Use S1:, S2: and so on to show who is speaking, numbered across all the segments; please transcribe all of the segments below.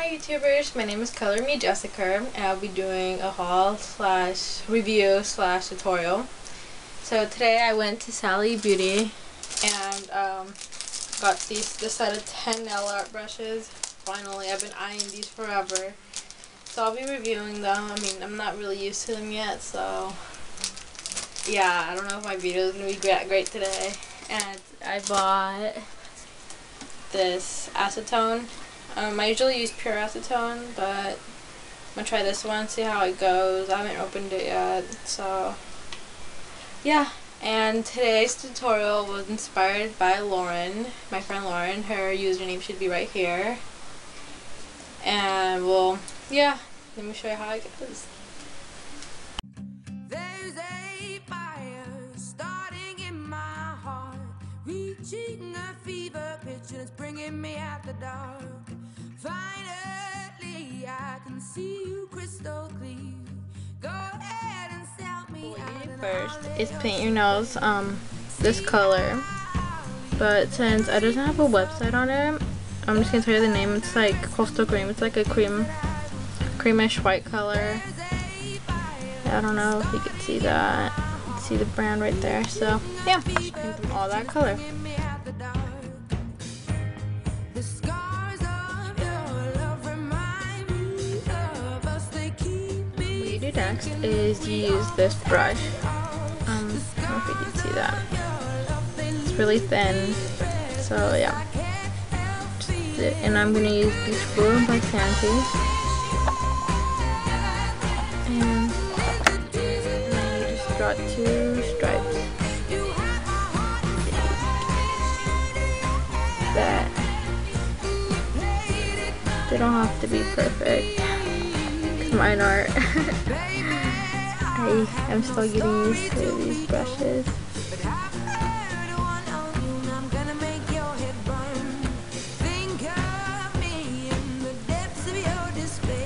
S1: Hi YouTubers, my name is Color Me Jessikur and I'll be doing a haul slash review slash tutorial. So today I went to Sally Beauty and um, got these this set of 10 nail art brushes. Finally, I've been eyeing these forever. So I'll be reviewing them. I mean, I'm not really used to them yet, so yeah, I don't know if my video is going to be great, great today. And I bought this acetone um, I usually use pure acetone, but I'm going to try this one, see how it goes. I haven't opened it yet, so yeah. And today's tutorial was inspired by Lauren, my friend Lauren. Her username should be right here. And well, yeah, let me show you how it goes. reaching a fever pitch and it's bringing me out the dark Finally, I can see you crystal clear. Go ahead and sell me First is paint your nails um this color. But since I doesn't have a website on it, I'm just gonna tell you the name. It's like coastal cream. It's like a cream creamish white color. I don't know if you can see that. see the brand right there. So yeah, just paint them all that color. Next is use this brush. Um, I don't know if you can see that. It's really thin, so yeah. And I'm going to use Beach Blue by just draw two stripes. That they don't have to be perfect. Mine aren't. I am still getting used to these brushes.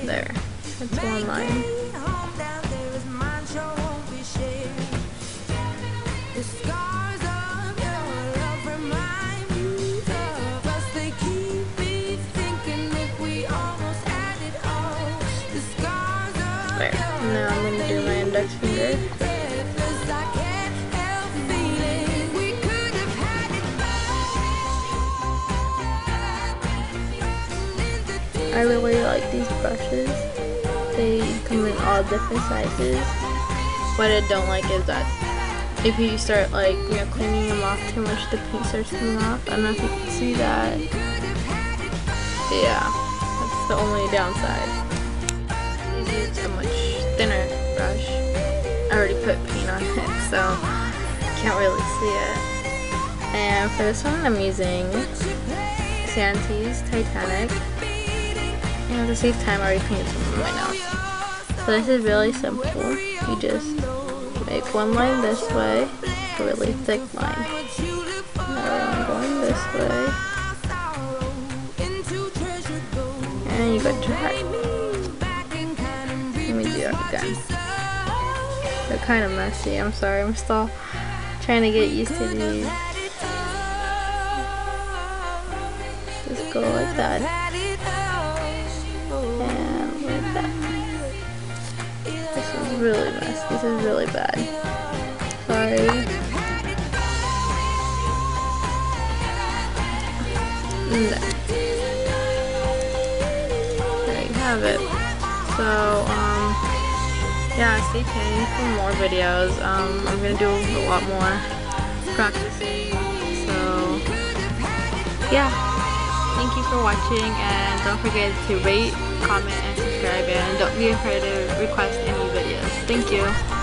S1: There, that's one line. Index finger. I really like these brushes. They come in all different sizes. What I don't like is that if you start like you know cleaning them off too much, the paint starts coming off. I don't know if you can see that. Yeah, that's the only downside. Can't really see it. And for this one, I'm using Santee's Titanic. And to save time, I already painted some of my. So this is really simple. You just make one line this way, a really thick line. Another one going this way. And you go to heart. Let me do that again. They're kind of messy. I'm sorry. I'm still trying to get used to these. Just go like that. And like that. This is really messy. This is really bad. Sorry. There you have it. So, um, yeah, stay tuned for more videos. Um, I'm gonna do a lot more practicing. So, yeah. Thank you for watching, and don't forget to rate, comment, and subscribe, and don't be afraid to request any videos. Thank you.